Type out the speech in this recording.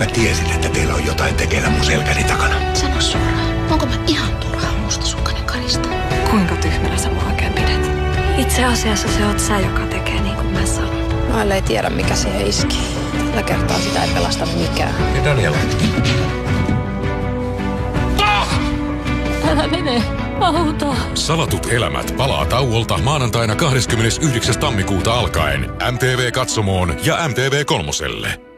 Mä tiesin, että teillä on jotain tekeillä mun selkäni takana. Sano suoraan, onko mä ihan turhaa mustasukkainen karista? Kuinka tyhmänä sä mua oikein pidät? Itse asiassa se oot sä, joka tekee niin kuin mä sanon. Mä ei tiedä, mikä siihen iski. Tällä kertaa sitä ei pelasta mikään. Ja Daniela. Älä mene, auta. Salatut elämät palaa tauolta maanantaina 29. tammikuuta alkaen MTV Katsomoon ja MTV Kolmoselle.